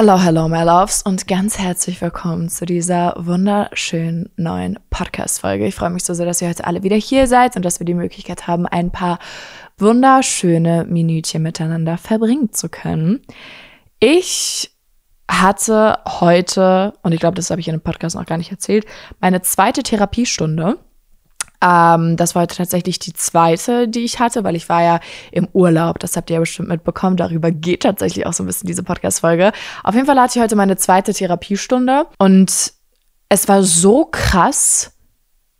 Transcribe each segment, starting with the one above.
Hello, hello, my loves und ganz herzlich willkommen zu dieser wunderschönen neuen Podcast-Folge. Ich freue mich so sehr, dass ihr heute alle wieder hier seid und dass wir die Möglichkeit haben, ein paar wunderschöne Minütchen miteinander verbringen zu können. Ich hatte heute, und ich glaube, das habe ich in dem Podcast noch gar nicht erzählt, meine zweite Therapiestunde. Ähm, das war heute tatsächlich die zweite, die ich hatte, weil ich war ja im Urlaub. Das habt ihr ja bestimmt mitbekommen. Darüber geht tatsächlich auch so ein bisschen diese Podcast-Folge. Auf jeden Fall hatte ich heute meine zweite Therapiestunde und es war so krass,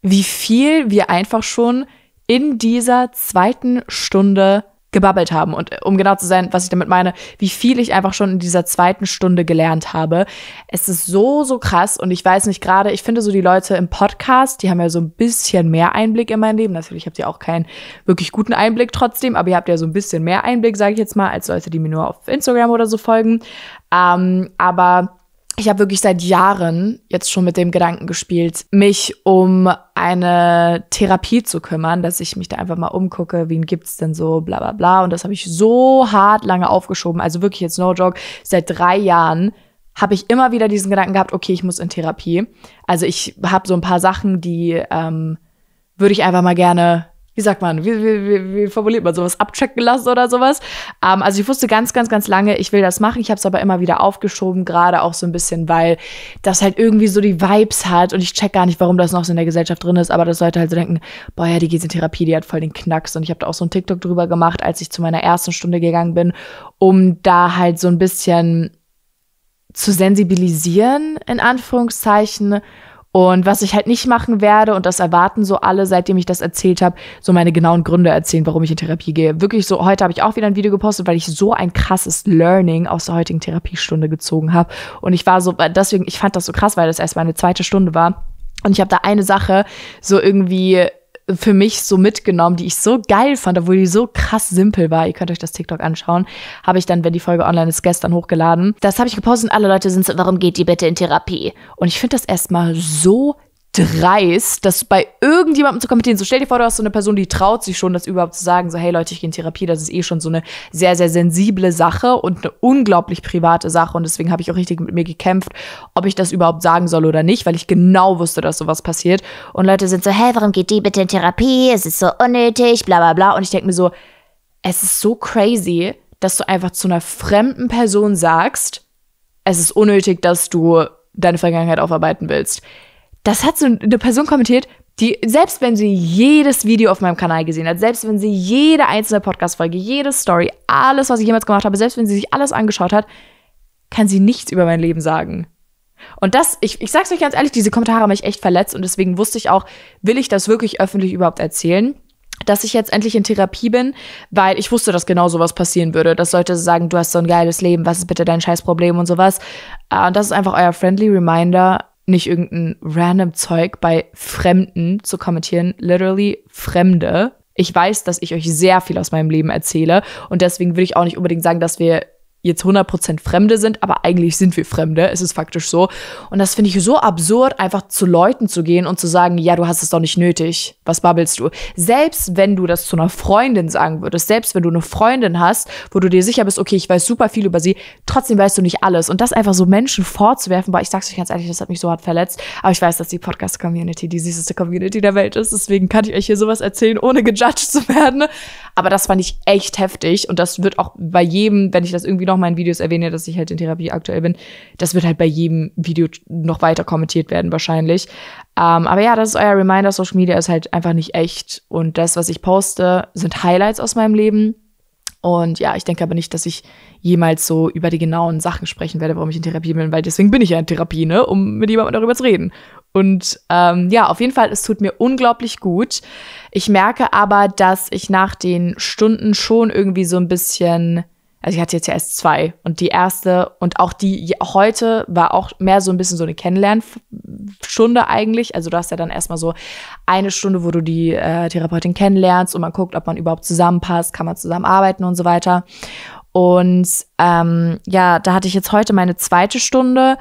wie viel wir einfach schon in dieser zweiten Stunde gebabbelt haben. Und äh, um genau zu sein, was ich damit meine, wie viel ich einfach schon in dieser zweiten Stunde gelernt habe. Es ist so, so krass. Und ich weiß nicht gerade, ich finde so die Leute im Podcast, die haben ja so ein bisschen mehr Einblick in mein Leben. Natürlich habt ihr auch keinen wirklich guten Einblick trotzdem, aber ihr habt ja so ein bisschen mehr Einblick, sage ich jetzt mal, als Leute, die mir nur auf Instagram oder so folgen. Ähm, aber ich habe wirklich seit Jahren jetzt schon mit dem Gedanken gespielt, mich um eine Therapie zu kümmern, dass ich mich da einfach mal umgucke, wen gibt's denn so, bla bla bla. Und das habe ich so hart lange aufgeschoben. Also wirklich jetzt no joke, seit drei Jahren habe ich immer wieder diesen Gedanken gehabt, okay, ich muss in Therapie. Also ich habe so ein paar Sachen, die ähm, würde ich einfach mal gerne wie sagt man, wie, wie, wie formuliert man sowas, abchecken lassen oder sowas. Ähm, also ich wusste ganz, ganz, ganz lange, ich will das machen. Ich habe es aber immer wieder aufgeschoben, gerade auch so ein bisschen, weil das halt irgendwie so die Vibes hat und ich check gar nicht, warum das noch so in der Gesellschaft drin ist, aber dass Leute halt so denken, boah, ja, die geht in Therapie, die hat voll den Knacks. Und ich habe da auch so ein TikTok drüber gemacht, als ich zu meiner ersten Stunde gegangen bin, um da halt so ein bisschen zu sensibilisieren, in Anführungszeichen, und was ich halt nicht machen werde, und das erwarten so alle, seitdem ich das erzählt habe, so meine genauen Gründe erzählen, warum ich in Therapie gehe. Wirklich so, heute habe ich auch wieder ein Video gepostet, weil ich so ein krasses Learning aus der heutigen Therapiestunde gezogen habe. Und ich war so, deswegen, ich fand das so krass, weil das erst meine zweite Stunde war. Und ich habe da eine Sache so irgendwie für mich so mitgenommen, die ich so geil fand, obwohl die so krass simpel war. Ihr könnt euch das TikTok anschauen. Habe ich dann, wenn die Folge online ist, gestern hochgeladen. Das habe ich gepostet und alle Leute sind so, warum geht die bitte in Therapie? Und ich finde das erstmal so dreist, das bei irgendjemandem zu kommentieren. So stell dir vor, du hast so eine Person, die traut sich schon, das überhaupt zu sagen. So, hey Leute, ich gehe in Therapie. Das ist eh schon so eine sehr, sehr sensible Sache und eine unglaublich private Sache. Und deswegen habe ich auch richtig mit mir gekämpft, ob ich das überhaupt sagen soll oder nicht, weil ich genau wusste, dass sowas passiert. Und Leute sind so, hey, warum geht die bitte in Therapie? Es ist so unnötig, bla bla bla. Und ich denke mir so, es ist so crazy, dass du einfach zu einer fremden Person sagst, es ist unnötig, dass du deine Vergangenheit aufarbeiten willst das hat so eine Person kommentiert, die, selbst wenn sie jedes Video auf meinem Kanal gesehen hat, selbst wenn sie jede einzelne Podcast-Folge, jede Story, alles, was ich jemals gemacht habe, selbst wenn sie sich alles angeschaut hat, kann sie nichts über mein Leben sagen. Und das, ich, ich sag's euch ganz ehrlich, diese Kommentare haben mich echt verletzt und deswegen wusste ich auch, will ich das wirklich öffentlich überhaupt erzählen? dass ich jetzt endlich in Therapie bin, weil ich wusste, dass genau sowas passieren würde, dass Leute sagen, du hast so ein geiles Leben, was ist bitte dein Scheißproblem und sowas. Äh, und das ist einfach euer friendly Reminder, nicht irgendein random Zeug bei Fremden zu kommentieren, literally Fremde. Ich weiß, dass ich euch sehr viel aus meinem Leben erzähle und deswegen will ich auch nicht unbedingt sagen, dass wir jetzt 100% Fremde sind, aber eigentlich sind wir Fremde. Es ist faktisch so. Und das finde ich so absurd, einfach zu Leuten zu gehen und zu sagen, ja, du hast es doch nicht nötig. Was babbelst du? Selbst wenn du das zu einer Freundin sagen würdest, selbst wenn du eine Freundin hast, wo du dir sicher bist, okay, ich weiß super viel über sie, trotzdem weißt du nicht alles. Und das einfach so Menschen vorzuwerfen, weil ich sag's euch ganz ehrlich, das hat mich so hart verletzt. Aber ich weiß, dass die Podcast-Community die süßeste Community der Welt ist. Deswegen kann ich euch hier sowas erzählen, ohne gejudged zu werden. Aber das fand ich echt heftig. Und das wird auch bei jedem, wenn ich das irgendwie noch mal in Videos erwähne, dass ich halt in Therapie aktuell bin, das wird halt bei jedem Video noch weiter kommentiert werden wahrscheinlich. Ähm, aber ja, das ist euer Reminder, Social Media ist halt einfach nicht echt und das, was ich poste, sind Highlights aus meinem Leben. Und ja, ich denke aber nicht, dass ich jemals so über die genauen Sachen sprechen werde, warum ich in Therapie bin, weil deswegen bin ich ja in Therapie, ne, um mit jemandem darüber zu reden. Und ähm, ja, auf jeden Fall, es tut mir unglaublich gut. Ich merke aber, dass ich nach den Stunden schon irgendwie so ein bisschen also ich hatte jetzt ja erst zwei und die erste und auch die heute war auch mehr so ein bisschen so eine Kennenlernstunde eigentlich. Also du hast ja dann erstmal so eine Stunde, wo du die äh, Therapeutin kennenlernst und man guckt, ob man überhaupt zusammenpasst, kann man zusammenarbeiten und so weiter. Und ähm, ja, da hatte ich jetzt heute meine zweite Stunde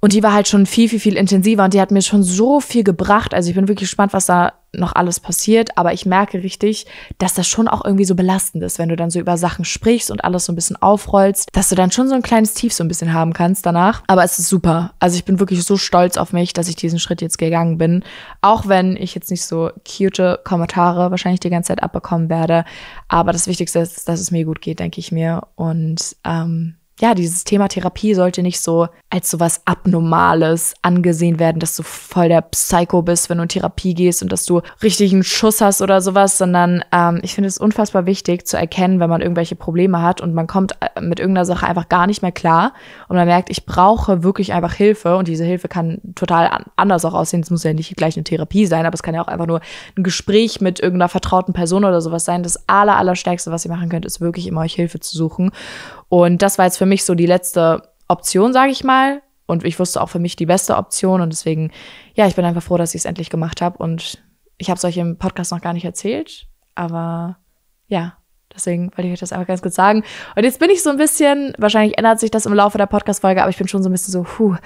Und die war halt schon viel, viel, viel intensiver und die hat mir schon so viel gebracht. Also ich bin wirklich gespannt, was da noch alles passiert, aber ich merke richtig, dass das schon auch irgendwie so belastend ist, wenn du dann so über Sachen sprichst und alles so ein bisschen aufrollst, dass du dann schon so ein kleines Tief so ein bisschen haben kannst danach. Aber es ist super. Also ich bin wirklich so stolz auf mich, dass ich diesen Schritt jetzt gegangen bin. Auch wenn ich jetzt nicht so cute Kommentare wahrscheinlich die ganze Zeit abbekommen werde. Aber das Wichtigste ist, dass es mir gut geht, denke ich mir. Und ähm, ja, dieses Thema Therapie sollte nicht so als so was Abnormales angesehen werden, dass du voll der Psycho bist, wenn du in Therapie gehst und dass du richtig einen Schuss hast oder sowas, sondern ähm, ich finde es unfassbar wichtig zu erkennen, wenn man irgendwelche Probleme hat und man kommt äh, mit irgendeiner Sache einfach gar nicht mehr klar und man merkt, ich brauche wirklich einfach Hilfe und diese Hilfe kann total anders auch aussehen. Es muss ja nicht gleich eine Therapie sein, aber es kann ja auch einfach nur ein Gespräch mit irgendeiner vertrauten Person oder sowas sein. Das aller, allerstärkste, was ihr machen könnt, ist wirklich immer euch Hilfe zu suchen und das war jetzt für mich so die letzte Option, sage ich mal. Und ich wusste auch für mich die beste Option. Und deswegen, ja, ich bin einfach froh, dass ich es endlich gemacht habe. Und ich habe es euch im Podcast noch gar nicht erzählt. Aber ja, deswegen wollte ich euch das einfach ganz kurz sagen. Und jetzt bin ich so ein bisschen, wahrscheinlich ändert sich das im Laufe der Podcast-Folge, aber ich bin schon so ein bisschen so, puh,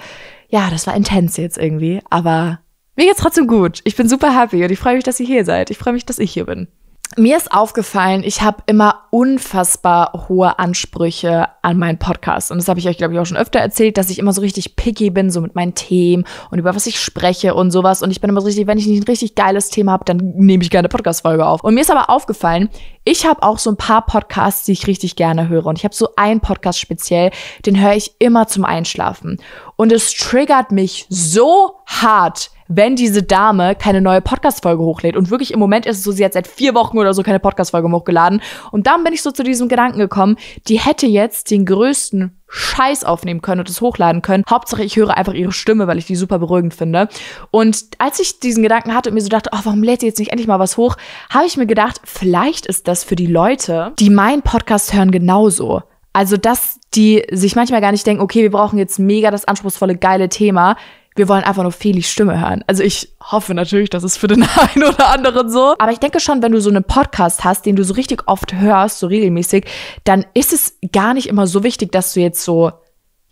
ja, das war intens jetzt irgendwie. Aber mir geht's trotzdem gut. Ich bin super happy und ich freue mich, dass ihr hier seid. Ich freue mich, dass ich hier bin. Mir ist aufgefallen, ich habe immer unfassbar hohe Ansprüche an meinen Podcast. Und das habe ich euch, glaube ich, auch schon öfter erzählt, dass ich immer so richtig picky bin, so mit meinen Themen und über was ich spreche und sowas. Und ich bin immer so richtig, wenn ich nicht ein richtig geiles Thema habe, dann nehme ich gerne Podcast-Folge auf. Und mir ist aber aufgefallen, ich habe auch so ein paar Podcasts, die ich richtig gerne höre. Und ich habe so einen Podcast speziell, den höre ich immer zum Einschlafen. Und es triggert mich so hart, wenn diese Dame keine neue Podcast-Folge hochlädt. Und wirklich im Moment ist es so, sie hat seit vier Wochen oder so keine Podcast-Folge hochgeladen. Und dann bin ich so zu diesem Gedanken gekommen, die hätte jetzt den größten Scheiß aufnehmen können und es hochladen können. Hauptsache, ich höre einfach ihre Stimme, weil ich die super beruhigend finde. Und als ich diesen Gedanken hatte und mir so dachte, oh, warum lädt sie jetzt nicht endlich mal was hoch, habe ich mir gedacht, vielleicht ist das für die Leute, die meinen Podcast hören, genauso. Also, dass die sich manchmal gar nicht denken, okay, wir brauchen jetzt mega das anspruchsvolle, geile Thema wir wollen einfach nur Felis Stimme hören. Also ich hoffe natürlich, dass es für den einen oder anderen so. Aber ich denke schon, wenn du so einen Podcast hast, den du so richtig oft hörst, so regelmäßig, dann ist es gar nicht immer so wichtig, dass du jetzt so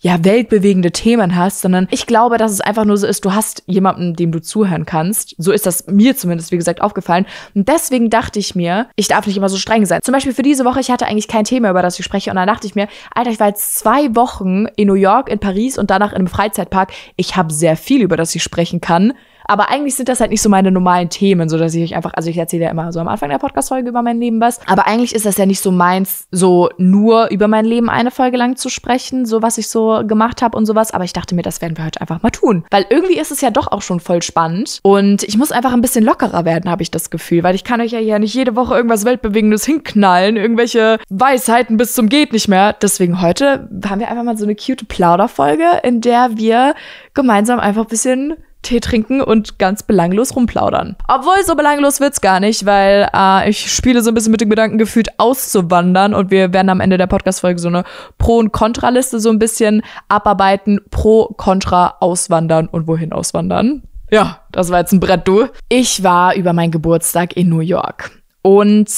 ja, weltbewegende Themen hast, sondern ich glaube, dass es einfach nur so ist, du hast jemanden, dem du zuhören kannst. So ist das mir zumindest, wie gesagt, aufgefallen. Und deswegen dachte ich mir, ich darf nicht immer so streng sein. Zum Beispiel für diese Woche, ich hatte eigentlich kein Thema, über das ich spreche. Und dann dachte ich mir, Alter, ich war jetzt zwei Wochen in New York, in Paris und danach in einem Freizeitpark. Ich habe sehr viel, über das ich sprechen kann. Aber eigentlich sind das halt nicht so meine normalen Themen, so dass ich euch einfach, also ich erzähle ja immer so am Anfang der Podcast-Folge über mein Leben was. Aber eigentlich ist das ja nicht so meins, so nur über mein Leben eine Folge lang zu sprechen, so was ich so gemacht habe und sowas. Aber ich dachte mir, das werden wir heute einfach mal tun. Weil irgendwie ist es ja doch auch schon voll spannend. Und ich muss einfach ein bisschen lockerer werden, habe ich das Gefühl. Weil ich kann euch ja hier nicht jede Woche irgendwas Weltbewegendes hinknallen, irgendwelche Weisheiten bis zum geht nicht mehr. Deswegen heute haben wir einfach mal so eine cute Plauderfolge, in der wir gemeinsam einfach ein bisschen Tee trinken und ganz belanglos rumplaudern. Obwohl, so belanglos wird's gar nicht, weil äh, ich spiele so ein bisschen mit dem Gedanken gefühlt auszuwandern und wir werden am Ende der Podcast-Folge so eine Pro- und Kontraliste so ein bisschen abarbeiten. Pro, Kontra, auswandern und wohin auswandern. Ja, das war jetzt ein Brett, du. Ich war über meinen Geburtstag in New York. Und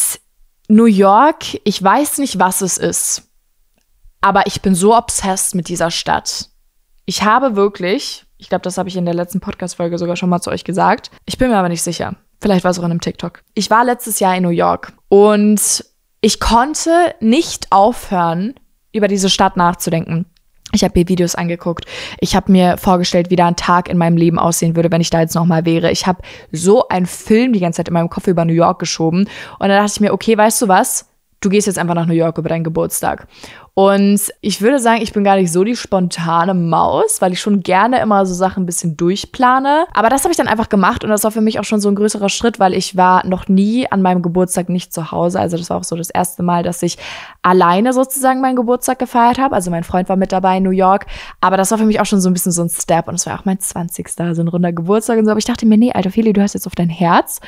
New York, ich weiß nicht, was es ist, aber ich bin so obsessed mit dieser Stadt. Ich habe wirklich ich glaube, das habe ich in der letzten Podcast-Folge sogar schon mal zu euch gesagt. Ich bin mir aber nicht sicher. Vielleicht war es auch in einem TikTok. Ich war letztes Jahr in New York und ich konnte nicht aufhören, über diese Stadt nachzudenken. Ich habe mir Videos angeguckt. Ich habe mir vorgestellt, wie da ein Tag in meinem Leben aussehen würde, wenn ich da jetzt nochmal wäre. Ich habe so einen Film die ganze Zeit in meinem Kopf über New York geschoben. Und dann dachte ich mir, okay, weißt du was? Du gehst jetzt einfach nach New York über deinen Geburtstag. Und ich würde sagen, ich bin gar nicht so die spontane Maus, weil ich schon gerne immer so Sachen ein bisschen durchplane. Aber das habe ich dann einfach gemacht und das war für mich auch schon so ein größerer Schritt, weil ich war noch nie an meinem Geburtstag nicht zu Hause. Also das war auch so das erste Mal, dass ich alleine sozusagen meinen Geburtstag gefeiert habe. Also mein Freund war mit dabei in New York. Aber das war für mich auch schon so ein bisschen so ein Step und es war auch mein 20. so ein runder Geburtstag und so. Aber ich dachte mir, nee, Alter Feli, du hast jetzt auf dein Herz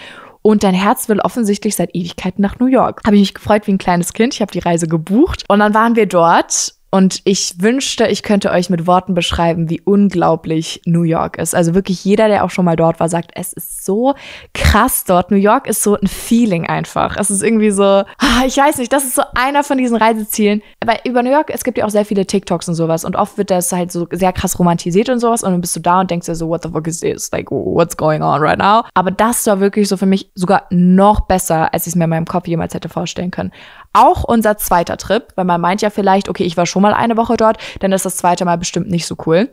und dein Herz will offensichtlich seit Ewigkeiten nach New York. Habe ich mich gefreut wie ein kleines Kind. Ich habe die Reise gebucht und dann waren wir dort Und ich wünschte, ich könnte euch mit Worten beschreiben, wie unglaublich New York ist. Also wirklich jeder, der auch schon mal dort war, sagt, es ist so krass dort. New York ist so ein Feeling einfach. Es ist irgendwie so, ah, ich weiß nicht, das ist so einer von diesen Reisezielen. Aber über New York, es gibt ja auch sehr viele TikToks und sowas. Und oft wird das halt so sehr krass romantisiert und sowas. Und dann bist du da und denkst dir so, what the fuck is this? Like, what's going on right now? Aber das war wirklich so für mich sogar noch besser, als ich es mir in meinem Kopf jemals hätte vorstellen können auch unser zweiter Trip, weil man meint ja vielleicht, okay, ich war schon mal eine Woche dort, dann ist das zweite Mal bestimmt nicht so cool.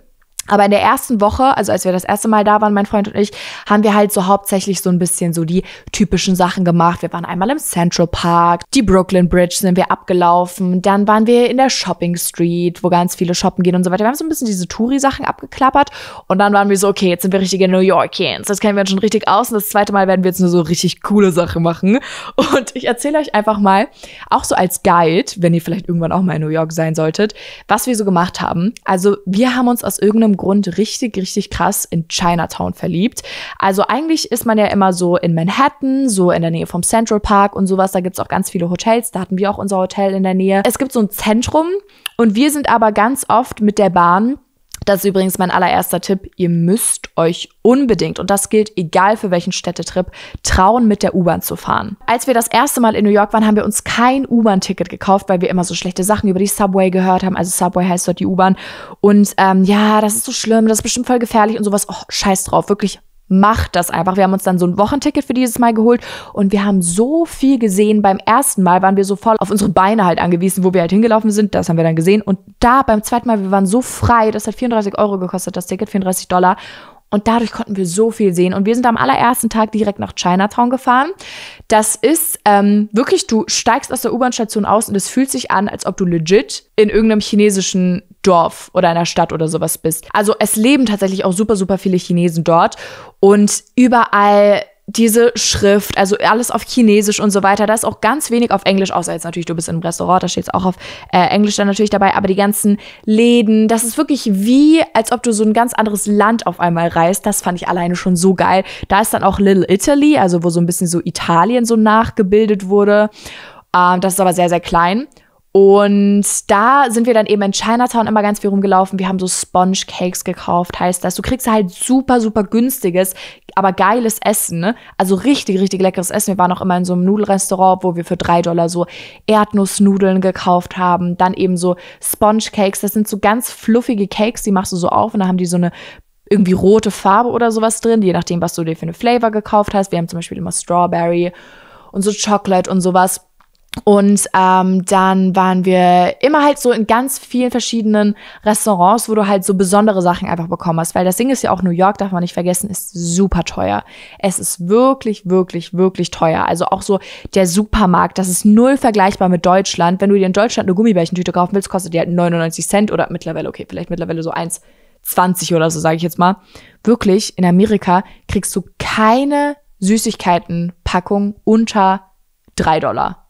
Aber in der ersten Woche, also als wir das erste Mal da waren, mein Freund und ich, haben wir halt so hauptsächlich so ein bisschen so die typischen Sachen gemacht. Wir waren einmal im Central Park, die Brooklyn Bridge sind wir abgelaufen, dann waren wir in der Shopping Street, wo ganz viele shoppen gehen und so weiter. Wir haben so ein bisschen diese Touri-Sachen abgeklappert und dann waren wir so, okay, jetzt sind wir richtige New Yorkians. Das kennen wir schon richtig aus und das zweite Mal werden wir jetzt nur so richtig coole Sachen machen. Und ich erzähle euch einfach mal, auch so als Guide, wenn ihr vielleicht irgendwann auch mal in New York sein solltet, was wir so gemacht haben. Also wir haben uns aus irgendeinem Grund richtig, richtig krass in Chinatown verliebt. Also eigentlich ist man ja immer so in Manhattan, so in der Nähe vom Central Park und sowas. Da gibt es auch ganz viele Hotels. Da hatten wir auch unser Hotel in der Nähe. Es gibt so ein Zentrum und wir sind aber ganz oft mit der Bahn das ist übrigens mein allererster Tipp. Ihr müsst euch unbedingt, und das gilt egal für welchen Städtetrip, trauen, mit der U-Bahn zu fahren. Als wir das erste Mal in New York waren, haben wir uns kein U-Bahn-Ticket gekauft, weil wir immer so schlechte Sachen über die Subway gehört haben. Also Subway heißt dort die U-Bahn. Und ähm, ja, das ist so schlimm, das ist bestimmt voll gefährlich und sowas. Oh, scheiß drauf, wirklich macht das einfach. Wir haben uns dann so ein Wochenticket für dieses Mal geholt und wir haben so viel gesehen. Beim ersten Mal waren wir so voll auf unsere Beine halt angewiesen, wo wir halt hingelaufen sind. Das haben wir dann gesehen. Und da beim zweiten Mal, wir waren so frei. Das hat 34 Euro gekostet, das Ticket, 34 Dollar. Und dadurch konnten wir so viel sehen. Und wir sind am allerersten Tag direkt nach Chinatown gefahren. Das ist ähm, wirklich, du steigst aus der U-Bahn-Station aus und es fühlt sich an, als ob du legit in irgendeinem chinesischen Dorf oder einer Stadt oder sowas bist. Also es leben tatsächlich auch super, super viele Chinesen dort. Und überall diese Schrift, also alles auf Chinesisch und so weiter. Da ist auch ganz wenig auf Englisch, außer jetzt natürlich, du bist im Restaurant, da steht es auch auf äh, Englisch dann natürlich dabei, aber die ganzen Läden, das ist wirklich wie, als ob du so ein ganz anderes Land auf einmal reist. Das fand ich alleine schon so geil. Da ist dann auch Little Italy, also wo so ein bisschen so Italien so nachgebildet wurde. Ähm, das ist aber sehr, sehr klein. Und da sind wir dann eben in Chinatown immer ganz viel rumgelaufen. Wir haben so Sponge Cakes gekauft, heißt das. Du kriegst halt super, super günstiges, aber geiles Essen, ne? Also richtig, richtig leckeres Essen. Wir waren auch immer in so einem Nudelrestaurant, wo wir für drei Dollar so Erdnussnudeln gekauft haben. Dann eben so Sponge Cakes. Das sind so ganz fluffige Cakes, die machst du so auf und da haben die so eine irgendwie rote Farbe oder sowas drin, je nachdem, was du dir für eine Flavor gekauft hast. Wir haben zum Beispiel immer Strawberry und so Chocolate und sowas. Und ähm, dann waren wir immer halt so in ganz vielen verschiedenen Restaurants, wo du halt so besondere Sachen einfach bekommen hast. Weil das Ding ist ja auch New York, darf man nicht vergessen, ist super teuer. Es ist wirklich, wirklich, wirklich teuer. Also auch so der Supermarkt, das ist null vergleichbar mit Deutschland. Wenn du dir in Deutschland eine Gummibärchentüte kaufen willst, kostet die halt 99 Cent oder mittlerweile, okay, vielleicht mittlerweile so 1,20 oder so, sage ich jetzt mal. Wirklich, in Amerika kriegst du keine Süßigkeitenpackung unter drei Dollar.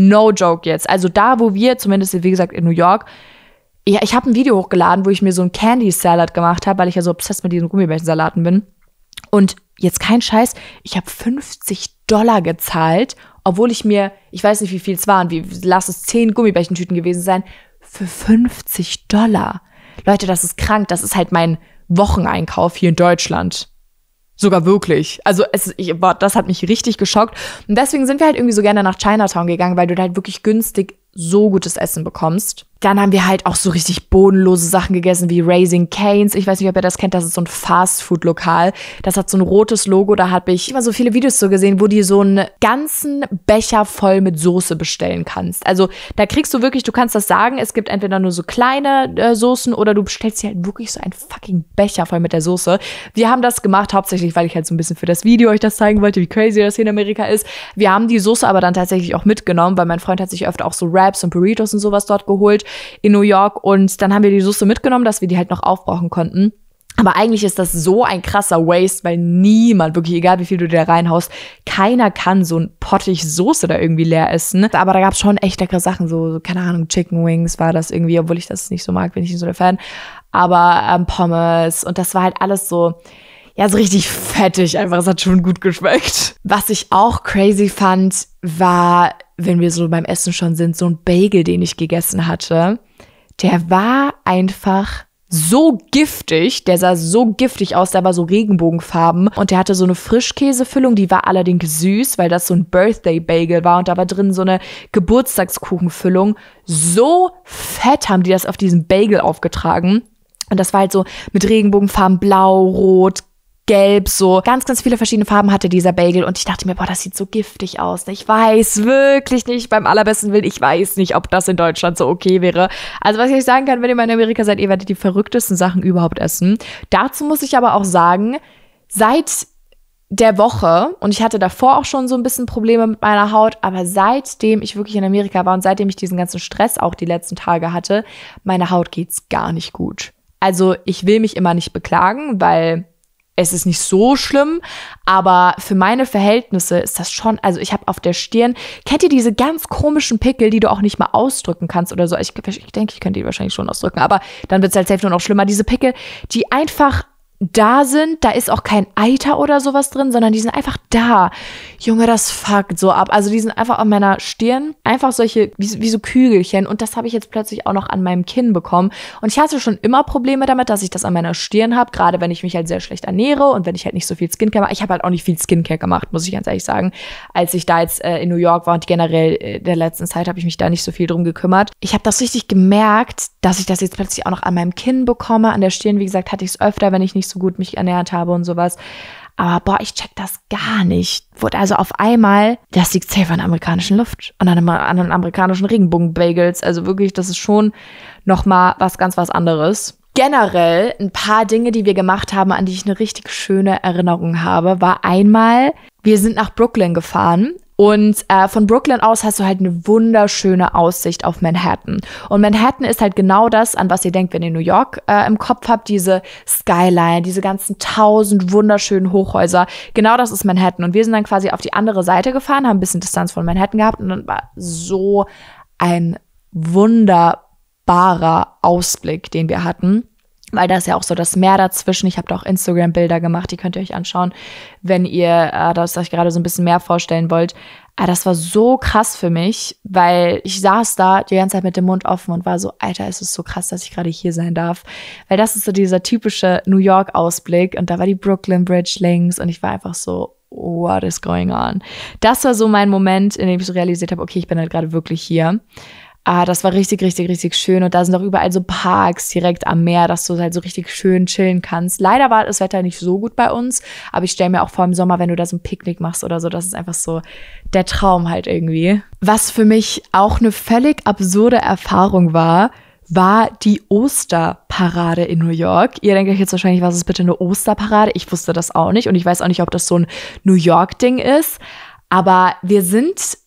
No joke jetzt. Also da, wo wir, zumindest wie gesagt in New York, ja, ich habe ein Video hochgeladen, wo ich mir so ein Candy Salad gemacht habe, weil ich ja so obsessed mit diesen Gummibärchensalaten bin. Und jetzt kein Scheiß, ich habe 50 Dollar gezahlt, obwohl ich mir, ich weiß nicht, wie viel es waren, wie lass es 10 Gummibärchentüten gewesen sein, für 50 Dollar. Leute, das ist krank. Das ist halt mein Wocheneinkauf hier in Deutschland. Sogar wirklich. Also es, ich, boah, das hat mich richtig geschockt. Und deswegen sind wir halt irgendwie so gerne nach Chinatown gegangen, weil du da halt wirklich günstig so gutes Essen bekommst. Dann haben wir halt auch so richtig bodenlose Sachen gegessen wie Raising Canes. Ich weiß nicht, ob ihr das kennt. Das ist so ein Fastfood-Lokal. Das hat so ein rotes Logo. Da habe ich immer so viele Videos so gesehen, wo du so einen ganzen Becher voll mit Soße bestellen kannst. Also da kriegst du wirklich, du kannst das sagen, es gibt entweder nur so kleine äh, Soßen oder du bestellst dir halt wirklich so einen fucking Becher voll mit der Soße. Wir haben das gemacht, hauptsächlich, weil ich halt so ein bisschen für das Video euch das zeigen wollte, wie crazy das hier in Amerika ist. Wir haben die Soße aber dann tatsächlich auch mitgenommen, weil mein Freund hat sich öfter auch so Wraps und Burritos und sowas dort geholt in New York und dann haben wir die Soße mitgenommen, dass wir die halt noch aufbrauchen konnten. Aber eigentlich ist das so ein krasser Waste, weil niemand, wirklich egal wie viel du da reinhaust, keiner kann so ein Pottich Soße da irgendwie leer essen. Aber da gab es schon echt leckere Sachen, so, so, keine Ahnung, Chicken Wings war das irgendwie, obwohl ich das nicht so mag, bin ich nicht so der Fan. Aber ähm, Pommes und das war halt alles so, ja, so richtig fettig einfach. Es hat schon gut geschmeckt. Was ich auch crazy fand, war, wenn wir so beim Essen schon sind, so ein Bagel, den ich gegessen hatte. der war einfach so giftig, der sah so giftig aus, der war so Regenbogenfarben und der hatte so eine Frischkäsefüllung, die war allerdings süß, weil das so ein Birthday Bagel war und da war drin so eine Geburtstagskuchenfüllung. So fett haben die das auf diesem Bagel aufgetragen. Und das war halt so mit Regenbogenfarben, blau, rot, gelb, so ganz, ganz viele verschiedene Farben hatte dieser Bagel und ich dachte mir, boah, das sieht so giftig aus. Ich weiß wirklich nicht, beim allerbesten Willen, ich weiß nicht, ob das in Deutschland so okay wäre. Also was ich euch sagen kann, wenn ihr mal in Amerika seid, ihr werdet die verrücktesten Sachen überhaupt essen. Dazu muss ich aber auch sagen, seit der Woche, und ich hatte davor auch schon so ein bisschen Probleme mit meiner Haut, aber seitdem ich wirklich in Amerika war und seitdem ich diesen ganzen Stress auch die letzten Tage hatte, meine Haut geht's gar nicht gut. Also ich will mich immer nicht beklagen, weil es ist nicht so schlimm, aber für meine Verhältnisse ist das schon, also ich habe auf der Stirn, kennt ihr diese ganz komischen Pickel, die du auch nicht mal ausdrücken kannst oder so? Ich, ich denke, ich könnte die wahrscheinlich schon ausdrücken, aber dann wird es halt selbst nur noch schlimmer. Diese Pickel, die einfach da sind, da ist auch kein Eiter oder sowas drin, sondern die sind einfach da. Junge, das fuckt so ab. Also die sind einfach an meiner Stirn, einfach solche, wie, wie so Kügelchen. Und das habe ich jetzt plötzlich auch noch an meinem Kinn bekommen. Und ich hatte schon immer Probleme damit, dass ich das an meiner Stirn habe, gerade wenn ich mich halt sehr schlecht ernähre und wenn ich halt nicht so viel Skincare mache. Ich habe halt auch nicht viel Skincare gemacht, muss ich ganz ehrlich sagen. Als ich da jetzt äh, in New York war und generell äh, der letzten Zeit habe ich mich da nicht so viel drum gekümmert. Ich habe das richtig gemerkt, dass ich das jetzt plötzlich auch noch an meinem Kinn bekomme. An der Stirn, wie gesagt, hatte ich es öfter, wenn ich nicht so gut mich ernährt habe und sowas. Aber boah, ich check das gar nicht. Wurde also auf einmal, das liegt safe an amerikanischen Luft und an, an amerikanischen Regenbogen-Bagels. Also wirklich, das ist schon nochmal was ganz was anderes. Generell ein paar Dinge, die wir gemacht haben, an die ich eine richtig schöne Erinnerung habe, war einmal, wir sind nach Brooklyn gefahren und äh, von Brooklyn aus hast du halt eine wunderschöne Aussicht auf Manhattan. Und Manhattan ist halt genau das, an was ihr denkt, wenn ihr New York äh, im Kopf habt, diese Skyline, diese ganzen tausend wunderschönen Hochhäuser. Genau das ist Manhattan. Und wir sind dann quasi auf die andere Seite gefahren, haben ein bisschen Distanz von Manhattan gehabt und dann war so ein wunderbarer Ausblick, den wir hatten weil da ist ja auch so das Meer dazwischen. Ich habe da auch Instagram-Bilder gemacht, die könnt ihr euch anschauen, wenn ihr äh, das euch gerade so ein bisschen mehr vorstellen wollt. Aber das war so krass für mich, weil ich saß da die ganze Zeit mit dem Mund offen und war so, Alter, es ist so krass, dass ich gerade hier sein darf. Weil das ist so dieser typische New York-Ausblick und da war die Brooklyn Bridge links und ich war einfach so, what is going on? Das war so mein Moment, in dem ich so realisiert habe, okay, ich bin halt gerade wirklich hier. Ah, das war richtig, richtig, richtig schön. Und da sind auch überall so Parks direkt am Meer, dass du halt so richtig schön chillen kannst. Leider war das Wetter nicht so gut bei uns, aber ich stelle mir auch vor im Sommer, wenn du da so ein Picknick machst oder so, das ist einfach so der Traum halt irgendwie. Was für mich auch eine völlig absurde Erfahrung war, war die Osterparade in New York. Ihr denkt euch jetzt wahrscheinlich, was ist bitte eine Osterparade? Ich wusste das auch nicht und ich weiß auch nicht, ob das so ein New York-Ding ist. Aber wir sind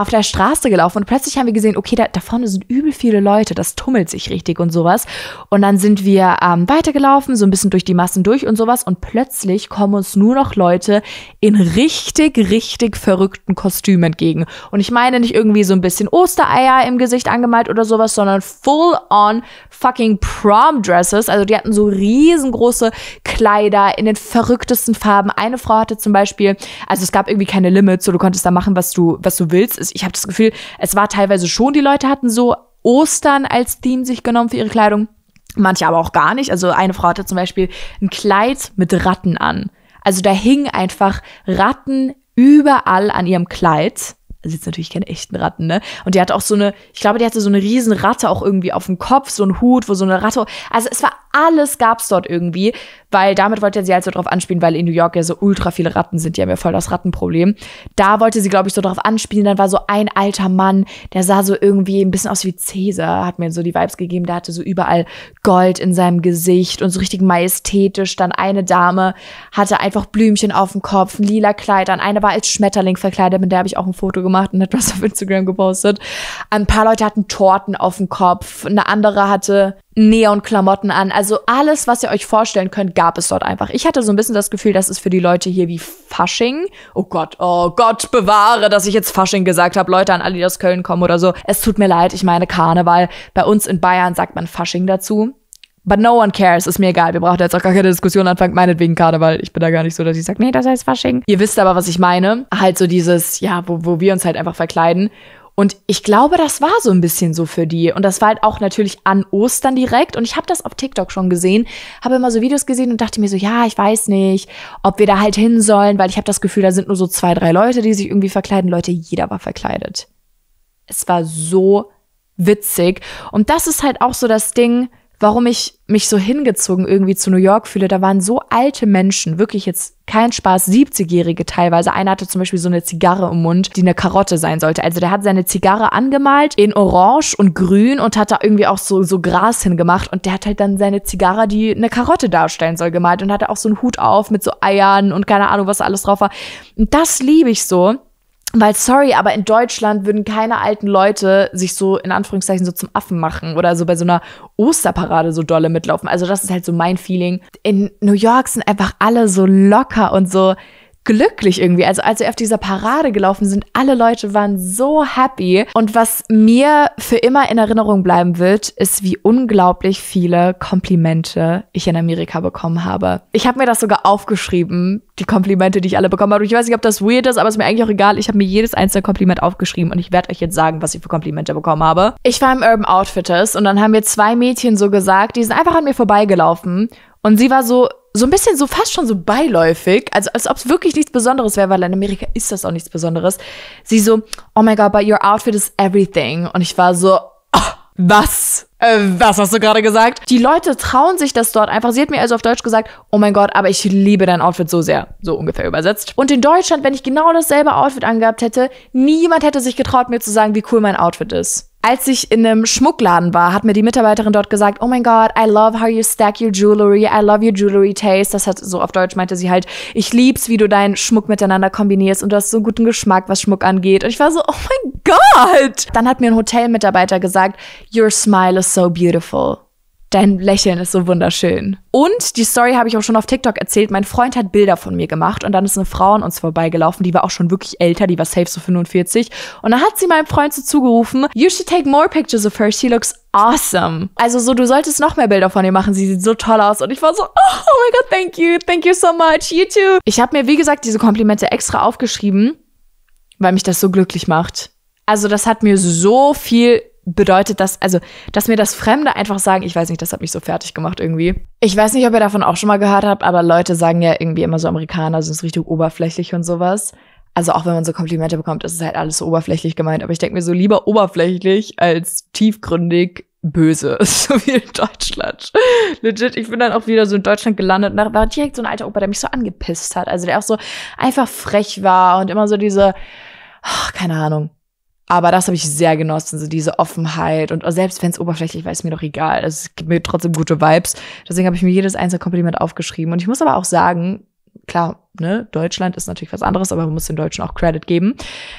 auf der Straße gelaufen und plötzlich haben wir gesehen, okay, da, da vorne sind übel viele Leute, das tummelt sich richtig und sowas. Und dann sind wir ähm, weitergelaufen, so ein bisschen durch die Massen durch und sowas und plötzlich kommen uns nur noch Leute in richtig, richtig verrückten Kostümen entgegen. Und ich meine nicht irgendwie so ein bisschen Ostereier im Gesicht angemalt oder sowas, sondern full on fucking Prom Dresses. Also die hatten so riesengroße Kleider in den verrücktesten Farben. Eine Frau hatte zum Beispiel, also es gab irgendwie keine Limits, so du konntest da machen, was du, was du willst ich habe das Gefühl, es war teilweise schon, die Leute hatten so Ostern als Theme sich genommen für ihre Kleidung. Manche aber auch gar nicht. Also eine Frau hatte zum Beispiel ein Kleid mit Ratten an. Also da hingen einfach Ratten überall an ihrem Kleid. Also jetzt natürlich keine echten Ratten, ne? Und die hatte auch so eine, ich glaube, die hatte so eine riesen Ratte auch irgendwie auf dem Kopf, so ein Hut, wo so eine Ratte. Also es war alles gab's dort irgendwie, weil damit wollte sie halt so drauf anspielen, weil in New York ja so ultra viele Ratten sind, die haben ja voll das Rattenproblem. Da wollte sie, glaube ich, so drauf anspielen. Dann war so ein alter Mann, der sah so irgendwie ein bisschen aus wie Cäsar, hat mir so die Vibes gegeben. Der hatte so überall Gold in seinem Gesicht und so richtig majestätisch. Dann eine Dame hatte einfach Blümchen auf dem Kopf, ein lila Kleid. Dann eine war als Schmetterling verkleidet, mit der habe ich auch ein Foto gemacht und etwas auf Instagram gepostet. Ein paar Leute hatten Torten auf dem Kopf. Eine andere hatte Neonklamotten an. Also alles, was ihr euch vorstellen könnt, gab es dort einfach. Ich hatte so ein bisschen das Gefühl, das ist für die Leute hier wie Fasching. Oh Gott, oh Gott, bewahre, dass ich jetzt Fasching gesagt habe. Leute an alle, die aus Köln kommen oder so. Es tut mir leid, ich meine Karneval. Bei uns in Bayern sagt man Fasching dazu. But no one cares, ist mir egal. Wir brauchen jetzt auch gar keine Diskussion anfangen, meinetwegen Karneval. Ich bin da gar nicht so, dass ich sage, nee, das heißt Fasching. Ihr wisst aber, was ich meine. Halt so dieses, ja, wo, wo wir uns halt einfach verkleiden. Und ich glaube, das war so ein bisschen so für die. Und das war halt auch natürlich an Ostern direkt. Und ich habe das auf TikTok schon gesehen, habe immer so Videos gesehen und dachte mir so, ja, ich weiß nicht, ob wir da halt hin sollen, weil ich habe das Gefühl, da sind nur so zwei, drei Leute, die sich irgendwie verkleiden. Leute, jeder war verkleidet. Es war so witzig. Und das ist halt auch so das Ding, warum ich mich so hingezogen irgendwie zu New York fühle. Da waren so alte Menschen, wirklich jetzt kein Spaß, 70-Jährige teilweise. Einer hatte zum Beispiel so eine Zigarre im Mund, die eine Karotte sein sollte. Also der hat seine Zigarre angemalt in Orange und Grün und hat da irgendwie auch so, so Gras hingemacht. Und der hat halt dann seine Zigarre, die eine Karotte darstellen soll, gemalt und hatte auch so einen Hut auf mit so Eiern und keine Ahnung, was alles drauf war. Und das liebe ich so. Weil, sorry, aber in Deutschland würden keine alten Leute sich so in Anführungszeichen so zum Affen machen oder so bei so einer Osterparade so dolle mitlaufen. Also, das ist halt so mein Feeling. In New York sind einfach alle so locker und so, glücklich irgendwie. Also als wir auf dieser Parade gelaufen sind, alle Leute waren so happy. Und was mir für immer in Erinnerung bleiben wird, ist, wie unglaublich viele Komplimente ich in Amerika bekommen habe. Ich habe mir das sogar aufgeschrieben, die Komplimente, die ich alle bekommen habe. Ich weiß nicht, ob das weird ist, aber es ist mir eigentlich auch egal. Ich habe mir jedes einzelne Kompliment aufgeschrieben und ich werde euch jetzt sagen, was ich für Komplimente bekommen habe. Ich war im Urban Outfitters und dann haben mir zwei Mädchen so gesagt, die sind einfach an mir vorbeigelaufen und sie war so, so ein bisschen so fast schon so beiläufig, also als ob es wirklich nichts Besonderes wäre, weil in Amerika ist das auch nichts Besonderes. Sie so, oh my god, but your outfit is everything. Und ich war so, oh, was? Äh, was hast du gerade gesagt? Die Leute trauen sich das dort einfach. Sie hat mir also auf Deutsch gesagt, oh mein Gott, aber ich liebe dein Outfit so sehr. So ungefähr übersetzt. Und in Deutschland, wenn ich genau dasselbe Outfit angehabt hätte, niemand hätte sich getraut, mir zu sagen, wie cool mein Outfit ist. Als ich in einem Schmuckladen war, hat mir die Mitarbeiterin dort gesagt, oh mein Gott, I love how you stack your jewelry, I love your jewelry taste. Das hat so auf Deutsch meinte sie halt, ich lieb's, wie du deinen Schmuck miteinander kombinierst und du hast so guten Geschmack, was Schmuck angeht. Und ich war so, oh mein Gott! Dann hat mir ein Hotelmitarbeiter gesagt, your smile is so beautiful. Dein Lächeln ist so wunderschön. Und die Story habe ich auch schon auf TikTok erzählt. Mein Freund hat Bilder von mir gemacht und dann ist eine Frau an uns vorbeigelaufen, die war auch schon wirklich älter, die war safe so 45. Und dann hat sie meinem Freund so zugerufen, you should take more pictures of her, she looks awesome. Also so, du solltest noch mehr Bilder von ihr machen, sie sieht so toll aus. Und ich war so, oh, oh my god, thank you, thank you so much, you too. Ich habe mir, wie gesagt, diese Komplimente extra aufgeschrieben, weil mich das so glücklich macht. Also das hat mir so viel bedeutet das, also, dass mir das Fremde einfach sagen, ich weiß nicht, das hat mich so fertig gemacht irgendwie. Ich weiß nicht, ob ihr davon auch schon mal gehört habt, aber Leute sagen ja irgendwie immer so Amerikaner sind so richtig oberflächlich und sowas. Also auch wenn man so Komplimente bekommt, ist es halt alles so oberflächlich gemeint. Aber ich denke mir so lieber oberflächlich als tiefgründig böse, so wie in Deutschland. Legit, ich bin dann auch wieder so in Deutschland gelandet und da war direkt so ein alter Opa, der mich so angepisst hat. Also der auch so einfach frech war und immer so diese, ach, keine Ahnung, aber das habe ich sehr genossen, so diese Offenheit. Und selbst wenn es oberflächlich war, ist mir doch egal. Es gibt mir trotzdem gute Vibes. Deswegen habe ich mir jedes einzelne Kompliment aufgeschrieben. Und ich muss aber auch sagen, klar, ne, Deutschland ist natürlich was anderes, aber man muss den Deutschen auch Credit geben.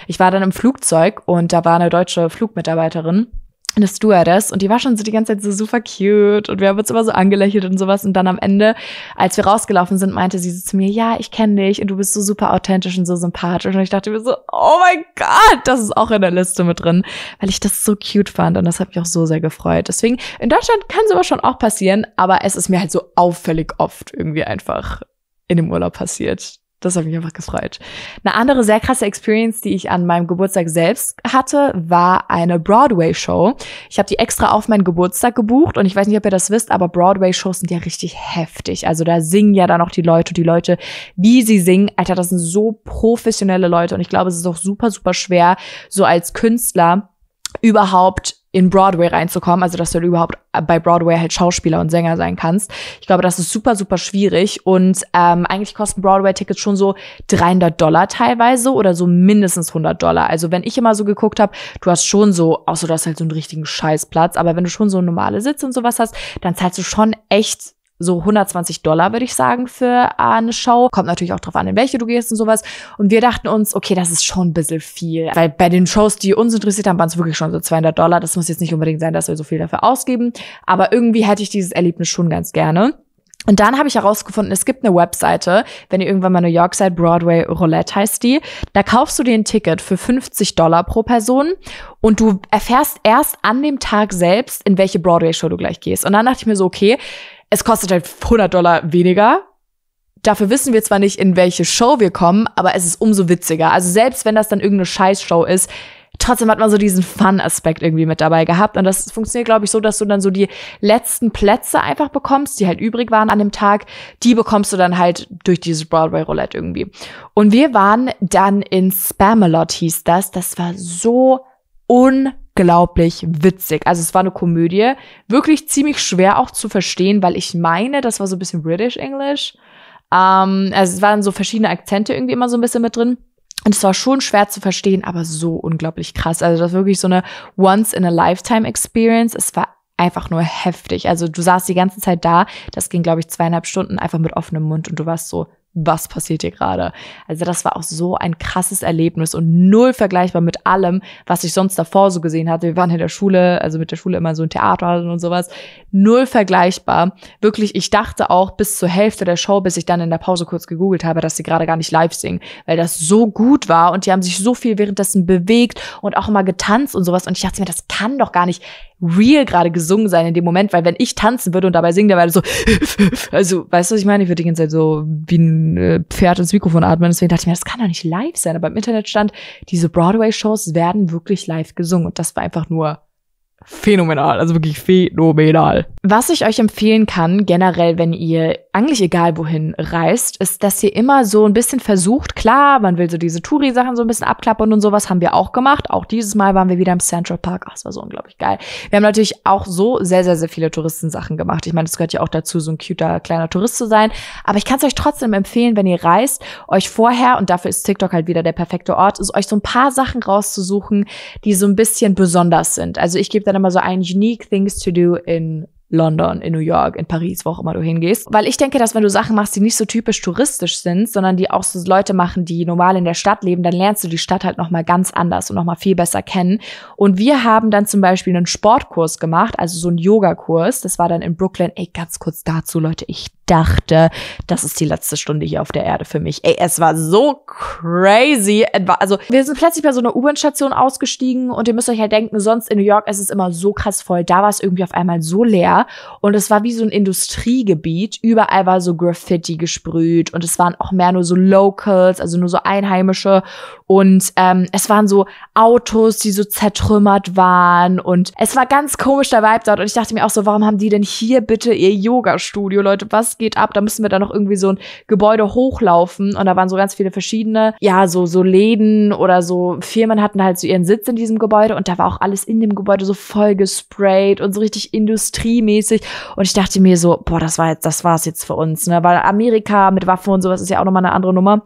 Ich war dann im Flugzeug und da war eine deutsche Flugmitarbeiterin eine Stewardess und die war schon so die ganze Zeit so super cute und wir haben uns immer so angelächelt und sowas und dann am Ende, als wir rausgelaufen sind, meinte sie so zu mir, ja, ich kenne dich und du bist so super authentisch und so sympathisch und ich dachte mir so, oh mein Gott, das ist auch in der Liste mit drin, weil ich das so cute fand und das hat mich auch so sehr gefreut. Deswegen, in Deutschland kann sowas schon auch passieren, aber es ist mir halt so auffällig oft irgendwie einfach in dem Urlaub passiert. Das hat mich einfach gefreut. Eine andere sehr krasse Experience, die ich an meinem Geburtstag selbst hatte, war eine Broadway-Show. Ich habe die extra auf meinen Geburtstag gebucht und ich weiß nicht, ob ihr das wisst, aber Broadway-Shows sind ja richtig heftig. Also da singen ja dann auch die Leute, die Leute, wie sie singen. Alter, das sind so professionelle Leute und ich glaube, es ist auch super, super schwer, so als Künstler überhaupt in Broadway reinzukommen, also dass du überhaupt bei Broadway halt Schauspieler und Sänger sein kannst. Ich glaube, das ist super, super schwierig und ähm, eigentlich kosten Broadway-Tickets schon so 300 Dollar teilweise oder so mindestens 100 Dollar. Also wenn ich immer so geguckt habe, du hast schon so, außer du hast halt so einen richtigen Scheißplatz, aber wenn du schon so normale Sitze und sowas hast, dann zahlst du schon echt so 120 Dollar, würde ich sagen, für eine Show. Kommt natürlich auch drauf an, in welche du gehst und sowas. Und wir dachten uns, okay, das ist schon ein bisschen viel. Weil bei den Shows, die uns interessiert haben, waren es wirklich schon so 200 Dollar. Das muss jetzt nicht unbedingt sein, dass wir so viel dafür ausgeben. Aber irgendwie hätte ich dieses Erlebnis schon ganz gerne. Und dann habe ich herausgefunden, es gibt eine Webseite, wenn ihr irgendwann mal New York seid, Broadway Roulette heißt die. Da kaufst du dir ein Ticket für 50 Dollar pro Person und du erfährst erst an dem Tag selbst, in welche Broadway-Show du gleich gehst. Und dann dachte ich mir so, okay, es kostet halt 100 Dollar weniger. Dafür wissen wir zwar nicht, in welche Show wir kommen, aber es ist umso witziger. Also selbst wenn das dann irgendeine Scheißshow ist, trotzdem hat man so diesen Fun-Aspekt irgendwie mit dabei gehabt. Und das funktioniert, glaube ich, so, dass du dann so die letzten Plätze einfach bekommst, die halt übrig waren an dem Tag. Die bekommst du dann halt durch dieses Broadway-Roulette irgendwie. Und wir waren dann in Spamalot, hieß das. Das war so unglaublich witzig. Also es war eine Komödie, wirklich ziemlich schwer auch zu verstehen, weil ich meine, das war so ein bisschen British English. Ähm, also es waren so verschiedene Akzente irgendwie immer so ein bisschen mit drin. Und es war schon schwer zu verstehen, aber so unglaublich krass. Also das war wirklich so eine Once-in-a-Lifetime-Experience. Es war einfach nur heftig. Also du saßt die ganze Zeit da. Das ging, glaube ich, zweieinhalb Stunden einfach mit offenem Mund und du warst so, was passiert hier gerade? Also das war auch so ein krasses Erlebnis und null vergleichbar mit allem, was ich sonst davor so gesehen hatte. Wir waren in der Schule, also mit der Schule immer so ein Theater und sowas. Null vergleichbar. Wirklich, ich dachte auch bis zur Hälfte der Show, bis ich dann in der Pause kurz gegoogelt habe, dass sie gerade gar nicht live singen, weil das so gut war und die haben sich so viel währenddessen bewegt und auch immer getanzt und sowas. Und ich dachte mir, das kann doch gar nicht real gerade gesungen sein in dem Moment, weil wenn ich tanzen würde und dabei singen, dann wäre so, also, weißt du, was ich meine? Ich würde die ganze Zeit so wie ein äh, Pferd ins Mikrofon atmen. Deswegen dachte ich mir, das kann doch nicht live sein. Aber im Internet stand, diese Broadway-Shows werden wirklich live gesungen. Und das war einfach nur phänomenal, also wirklich phänomenal. Was ich euch empfehlen kann, generell, wenn ihr eigentlich egal wohin reist, ist, dass ihr immer so ein bisschen versucht, klar, man will so diese Touri-Sachen so ein bisschen abklappern und sowas, haben wir auch gemacht. Auch dieses Mal waren wir wieder im Central Park. Ach, das war so unglaublich geil. Wir haben natürlich auch so sehr, sehr, sehr viele Touristensachen gemacht. Ich meine, es gehört ja auch dazu, so ein cuter kleiner Tourist zu sein. Aber ich kann es euch trotzdem empfehlen, wenn ihr reist, euch vorher, und dafür ist TikTok halt wieder der perfekte Ort, ist euch so ein paar Sachen rauszusuchen, die so ein bisschen besonders sind. Also ich gebe dann immer so ein Unique Things to Do in London, in New York, in Paris, wo auch immer du hingehst. Weil ich denke, dass wenn du Sachen machst, die nicht so typisch touristisch sind, sondern die auch so Leute machen, die normal in der Stadt leben, dann lernst du die Stadt halt nochmal ganz anders und nochmal viel besser kennen. Und wir haben dann zum Beispiel einen Sportkurs gemacht, also so einen Yogakurs. Das war dann in Brooklyn. Ey, ganz kurz dazu, Leute. Ich dachte, das ist die letzte Stunde hier auf der Erde für mich. Ey, es war so crazy. Also, wir sind plötzlich bei so einer U-Bahn-Station ausgestiegen und ihr müsst euch halt denken, sonst in New York ist es immer so krass voll. Da war es irgendwie auf einmal so leer und es war wie so ein Industriegebiet. Überall war so Graffiti gesprüht und es waren auch mehr nur so Locals, also nur so Einheimische und ähm, es waren so Autos, die so zertrümmert waren und es war ganz komisch der Vibe dort und ich dachte mir auch so, warum haben die denn hier bitte ihr Yoga-Studio, Leute? Was geht ab? Da müssen wir da noch irgendwie so ein Gebäude hochlaufen und da waren so ganz viele verschiedene, ja, so, so Läden oder so Firmen hatten halt so ihren Sitz in diesem Gebäude und da war auch alles in dem Gebäude so voll gesprayt und so richtig industriemäßig und ich dachte mir so, boah, das war jetzt, das war's jetzt für uns, ne, weil Amerika mit Waffen und sowas ist ja auch nochmal eine andere Nummer.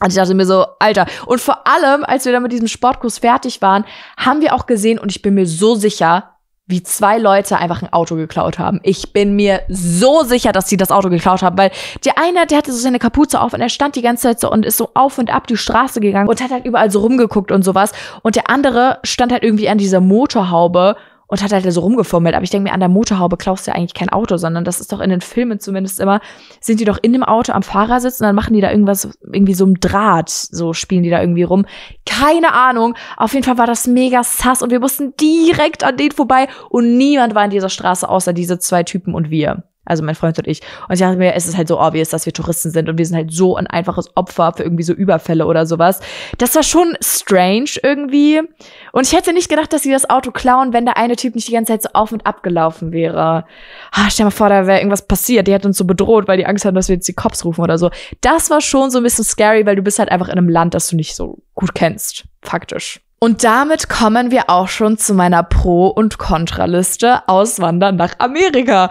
Und ich dachte mir so, Alter. Und vor allem, als wir dann mit diesem Sportkurs fertig waren, haben wir auch gesehen, und ich bin mir so sicher, wie zwei Leute einfach ein Auto geklaut haben. Ich bin mir so sicher, dass sie das Auto geklaut haben, weil der eine, der hatte so seine Kapuze auf und er stand die ganze Zeit so und ist so auf und ab die Straße gegangen und hat halt überall so rumgeguckt und sowas. Und der andere stand halt irgendwie an dieser Motorhaube und hat halt so rumgefummelt. Aber ich denke mir, an der Motorhaube klaust du ja eigentlich kein Auto, sondern das ist doch in den Filmen zumindest immer, sind die doch in dem Auto am Fahrersitz und dann machen die da irgendwas, irgendwie so ein Draht, so spielen die da irgendwie rum. Keine Ahnung. Auf jeden Fall war das mega sass und wir mussten direkt an denen vorbei und niemand war in dieser Straße außer diese zwei Typen und wir. Also mein Freund und ich. Und ich dachte mir, es ist halt so obvious, dass wir Touristen sind und wir sind halt so ein einfaches Opfer für irgendwie so Überfälle oder sowas. Das war schon strange irgendwie. Und ich hätte nicht gedacht, dass sie das Auto klauen, wenn der eine Typ nicht die ganze Zeit so auf und ab gelaufen wäre. Ah, stell mal vor, da wäre irgendwas passiert. Die hätten uns so bedroht, weil die Angst hatten, dass wir jetzt die Cops rufen oder so. Das war schon so ein bisschen scary, weil du bist halt einfach in einem Land, das du nicht so gut kennst. Faktisch. Und damit kommen wir auch schon zu meiner Pro- und Kontraliste Auswandern nach Amerika.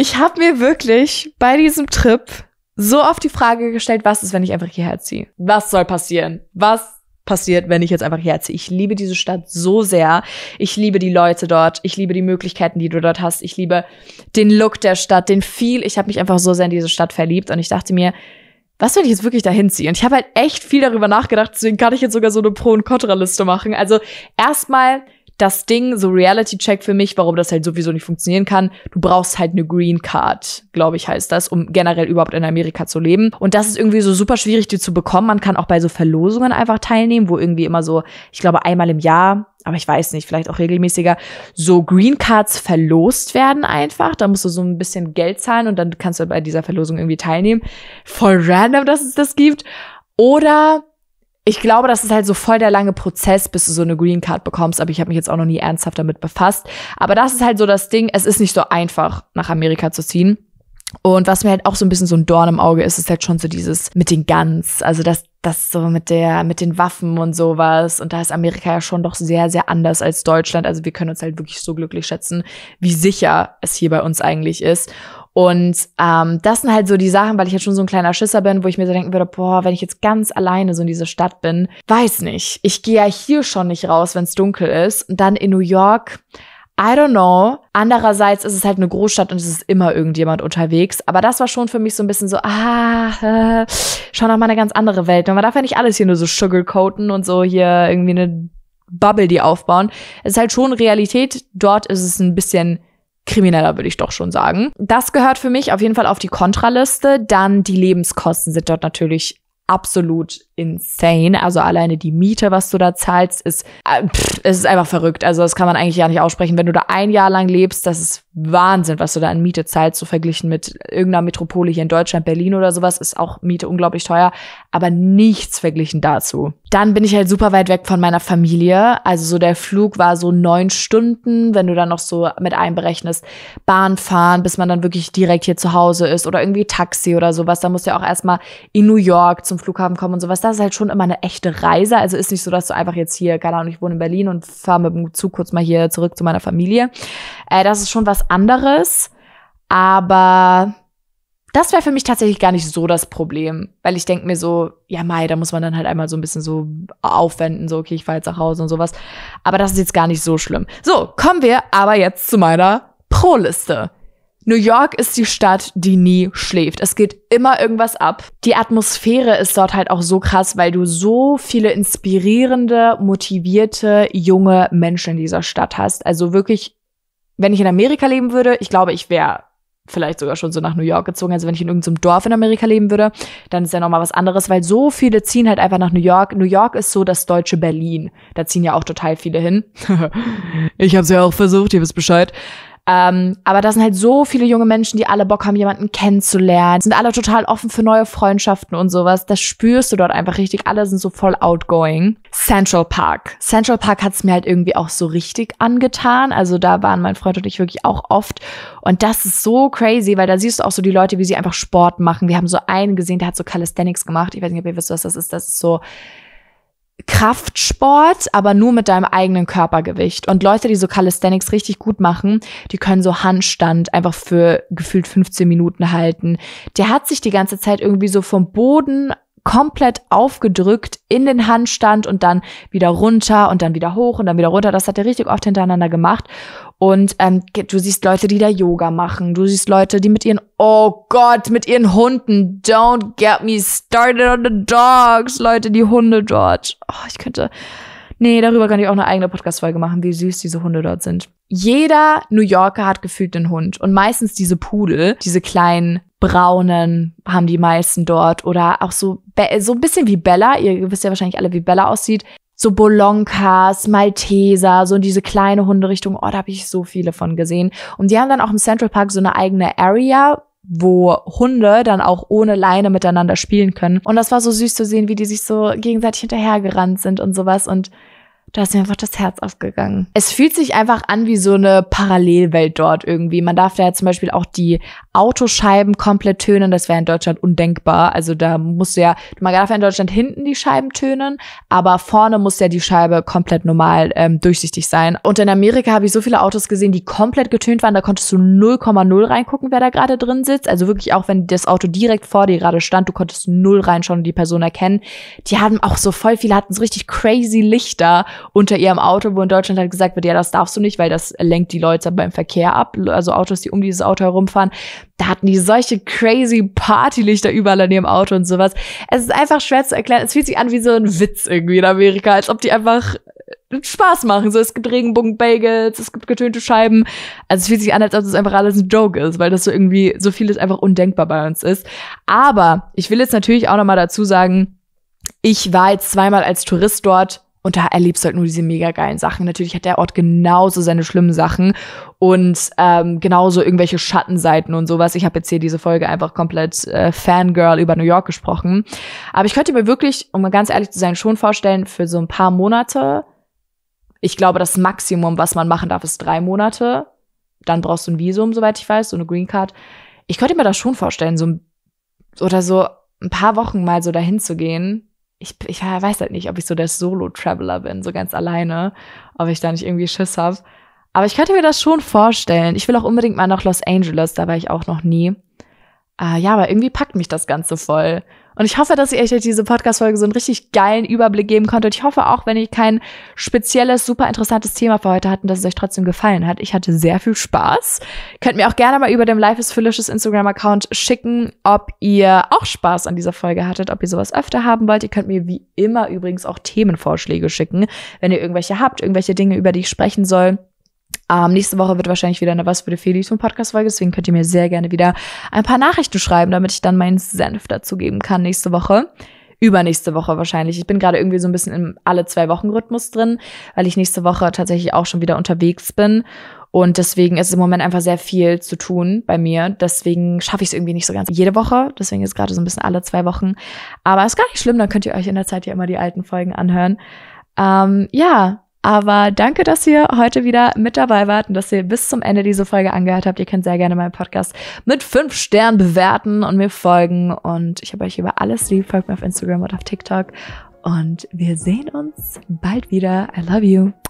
Ich habe mir wirklich bei diesem Trip so oft die Frage gestellt, was ist, wenn ich einfach hierher ziehe? Was soll passieren? Was passiert, wenn ich jetzt einfach hierher ziehe? Ich liebe diese Stadt so sehr. Ich liebe die Leute dort. Ich liebe die Möglichkeiten, die du dort hast. Ich liebe den Look der Stadt, den viel. Ich habe mich einfach so sehr in diese Stadt verliebt und ich dachte mir, was wenn ich jetzt wirklich dahin ziehe? Und ich habe halt echt viel darüber nachgedacht, deswegen kann ich jetzt sogar so eine Pro- und Contra-Liste machen. Also erstmal das Ding, so Reality-Check für mich, warum das halt sowieso nicht funktionieren kann. Du brauchst halt eine Green Card, glaube ich, heißt das, um generell überhaupt in Amerika zu leben. Und das ist irgendwie so super schwierig, die zu bekommen. Man kann auch bei so Verlosungen einfach teilnehmen, wo irgendwie immer so, ich glaube, einmal im Jahr, aber ich weiß nicht, vielleicht auch regelmäßiger, so Green Cards verlost werden einfach. Da musst du so ein bisschen Geld zahlen und dann kannst du bei dieser Verlosung irgendwie teilnehmen. Voll random, dass es das gibt. Oder ich glaube, das ist halt so voll der lange Prozess, bis du so eine Green Card bekommst, aber ich habe mich jetzt auch noch nie ernsthaft damit befasst. Aber das ist halt so das Ding, es ist nicht so einfach, nach Amerika zu ziehen. Und was mir halt auch so ein bisschen so ein Dorn im Auge ist, ist halt schon so dieses mit den Guns, also das, das so mit der, mit den Waffen und sowas. Und da ist Amerika ja schon doch sehr, sehr anders als Deutschland. Also wir können uns halt wirklich so glücklich schätzen, wie sicher es hier bei uns eigentlich ist. Und ähm, das sind halt so die Sachen, weil ich jetzt schon so ein kleiner Schisser bin, wo ich mir so denken würde, boah, wenn ich jetzt ganz alleine so in dieser Stadt bin, weiß nicht. Ich gehe ja hier schon nicht raus, wenn es dunkel ist. Und dann in New York, I don't know. Andererseits ist es halt eine Großstadt und es ist immer irgendjemand unterwegs. Aber das war schon für mich so ein bisschen so, ah, äh, schon noch mal eine ganz andere Welt. Man darf ja nicht alles hier nur so sugarcoaten und so hier irgendwie eine Bubble, die aufbauen. Es ist halt schon Realität. Dort ist es ein bisschen krimineller, würde ich doch schon sagen. Das gehört für mich auf jeden Fall auf die Kontraliste. Dann die Lebenskosten sind dort natürlich absolut insane. Also alleine die Miete, was du da zahlst, ist, äh, pff, es ist einfach verrückt. Also das kann man eigentlich ja nicht aussprechen. Wenn du da ein Jahr lang lebst, das ist Wahnsinn, was du da an Miete zahlst, so verglichen mit irgendeiner Metropole hier in Deutschland, Berlin oder sowas, ist auch Miete unglaublich teuer, aber nichts verglichen dazu. Dann bin ich halt super weit weg von meiner Familie. Also so der Flug war so neun Stunden, wenn du dann noch so mit einberechnest, Bahn fahren, bis man dann wirklich direkt hier zu Hause ist oder irgendwie Taxi oder sowas. Da musst du ja auch erstmal in New York zum Flughafen kommen und sowas. Das ist halt schon immer eine echte Reise. Also ist nicht so, dass du einfach jetzt hier, keine Ahnung, ich wohne in Berlin und fahre mit dem Zug kurz mal hier zurück zu meiner Familie. Äh, das ist schon was anderes. Aber das wäre für mich tatsächlich gar nicht so das Problem, weil ich denke mir so, ja, Mai, da muss man dann halt einmal so ein bisschen so aufwenden, so, okay, ich fahre jetzt nach Hause und sowas. Aber das ist jetzt gar nicht so schlimm. So, kommen wir aber jetzt zu meiner Pro-Liste. New York ist die Stadt, die nie schläft. Es geht immer irgendwas ab. Die Atmosphäre ist dort halt auch so krass, weil du so viele inspirierende, motivierte, junge Menschen in dieser Stadt hast. Also wirklich, wenn ich in Amerika leben würde, ich glaube, ich wäre vielleicht sogar schon so nach New York gezogen. Also wenn ich in irgendeinem Dorf in Amerika leben würde, dann ist ja nochmal was anderes, weil so viele ziehen halt einfach nach New York. New York ist so das deutsche Berlin. Da ziehen ja auch total viele hin. ich habe es ja auch versucht, ihr wisst Bescheid. Ähm, aber da sind halt so viele junge Menschen, die alle Bock haben, jemanden kennenzulernen, sind alle total offen für neue Freundschaften und sowas. Das spürst du dort einfach richtig. Alle sind so voll outgoing. Central Park. Central Park hat's mir halt irgendwie auch so richtig angetan. Also da waren mein Freund und ich wirklich auch oft. Und das ist so crazy, weil da siehst du auch so die Leute, wie sie einfach Sport machen. Wir haben so einen gesehen, der hat so Calisthenics gemacht. Ich weiß nicht, ob ihr wisst, was das ist. Das ist so Kraftsport, aber nur mit deinem eigenen Körpergewicht. Und Leute, die so Calisthenics richtig gut machen, die können so Handstand einfach für gefühlt 15 Minuten halten. Der hat sich die ganze Zeit irgendwie so vom Boden komplett aufgedrückt in den Handstand und dann wieder runter und dann wieder hoch und dann wieder runter. Das hat er richtig oft hintereinander gemacht. Und ähm, du siehst Leute, die da Yoga machen. Du siehst Leute, die mit ihren, oh Gott, mit ihren Hunden. Don't get me started on the dogs. Leute, die Hunde dort. Oh, ich könnte. Nee, darüber kann ich auch eine eigene Podcast-Folge machen, wie süß diese Hunde dort sind. Jeder New Yorker hat gefühlt einen Hund. Und meistens diese Pudel, diese kleinen braunen haben die meisten dort. Oder auch so, so ein bisschen wie Bella. Ihr wisst ja wahrscheinlich alle, wie Bella aussieht so Bolonkas, Malteser, so in diese kleine Hunderichtung. Oh, da habe ich so viele von gesehen. Und die haben dann auch im Central Park so eine eigene Area, wo Hunde dann auch ohne Leine miteinander spielen können. Und das war so süß zu sehen, wie die sich so gegenseitig hinterhergerannt sind und sowas. Und da ist mir einfach das Herz aufgegangen. Es fühlt sich einfach an wie so eine Parallelwelt dort irgendwie. Man darf da ja zum Beispiel auch die Autoscheiben komplett tönen. Das wäre in Deutschland undenkbar. Also da muss ja, man darf ja in Deutschland hinten die Scheiben tönen, aber vorne muss ja die Scheibe komplett normal ähm, durchsichtig sein. Und in Amerika habe ich so viele Autos gesehen, die komplett getönt waren. Da konntest du 0,0 reingucken, wer da gerade drin sitzt. Also wirklich auch, wenn das Auto direkt vor dir gerade stand, du konntest null reinschauen und die Person erkennen. Die hatten auch so voll viele, hatten so richtig crazy Lichter unter ihrem Auto, wo in Deutschland halt gesagt wird, ja, das darfst du nicht, weil das lenkt die Leute beim Verkehr ab. Also Autos, die um dieses Auto herumfahren. Da hatten die solche crazy Partylichter überall an ihrem Auto und sowas. Es ist einfach schwer zu erklären. Es fühlt sich an wie so ein Witz irgendwie in Amerika, als ob die einfach Spaß machen. So, es gibt Regenbogen-Bagels, es gibt getönte Scheiben. Also es fühlt sich an, als ob das einfach alles ein Joke ist, weil das so irgendwie so vieles einfach undenkbar bei uns ist. Aber ich will jetzt natürlich auch noch mal dazu sagen, ich war jetzt zweimal als Tourist dort und da erlebst du halt nur diese mega geilen Sachen. Natürlich hat der Ort genauso seine schlimmen Sachen und ähm, genauso irgendwelche Schattenseiten und sowas. Ich habe jetzt hier diese Folge einfach komplett äh, Fangirl über New York gesprochen. Aber ich könnte mir wirklich, um mal ganz ehrlich zu sein, schon vorstellen, für so ein paar Monate, ich glaube, das Maximum, was man machen darf, ist drei Monate. Dann brauchst du ein Visum, soweit ich weiß, so eine Green Card. Ich könnte mir das schon vorstellen, so oder so ein paar Wochen mal so dahin zu gehen ich, ich weiß halt nicht, ob ich so der Solo-Traveler bin, so ganz alleine, ob ich da nicht irgendwie Schiss habe. Aber ich könnte mir das schon vorstellen. Ich will auch unbedingt mal nach Los Angeles, da war ich auch noch nie. Äh, ja, aber irgendwie packt mich das Ganze voll. Und ich hoffe, dass ich euch diese Podcast-Folge so einen richtig geilen Überblick geben konnte. Und ich hoffe auch, wenn ihr kein spezielles, super interessantes Thema für heute hatten, dass es euch trotzdem gefallen hat. Ich hatte sehr viel Spaß. Könnt mir auch gerne mal über dem Life is Foolishes Instagram-Account schicken, ob ihr auch Spaß an dieser Folge hattet, ob ihr sowas öfter haben wollt. Ihr könnt mir wie immer übrigens auch Themenvorschläge schicken, wenn ihr irgendwelche habt, irgendwelche Dinge, über die ich sprechen soll. Ähm, nächste Woche wird wahrscheinlich wieder eine Was für die Felix Podcast-Folge, deswegen könnt ihr mir sehr gerne wieder ein paar Nachrichten schreiben, damit ich dann meinen Senf dazugeben kann nächste Woche. Übernächste Woche wahrscheinlich. Ich bin gerade irgendwie so ein bisschen im alle zwei Wochen Rhythmus drin, weil ich nächste Woche tatsächlich auch schon wieder unterwegs bin. Und deswegen ist im Moment einfach sehr viel zu tun bei mir. Deswegen schaffe ich es irgendwie nicht so ganz jede Woche. Deswegen ist gerade so ein bisschen alle zwei Wochen. Aber ist gar nicht schlimm, dann könnt ihr euch in der Zeit ja immer die alten Folgen anhören. Ähm, ja, aber danke, dass ihr heute wieder mit dabei wart und dass ihr bis zum Ende diese Folge angehört habt. Ihr könnt sehr gerne meinen Podcast mit fünf Sternen bewerten und mir folgen. Und ich habe euch über alles lieb. Folgt mir auf Instagram und auf TikTok. Und wir sehen uns bald wieder. I love you.